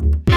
you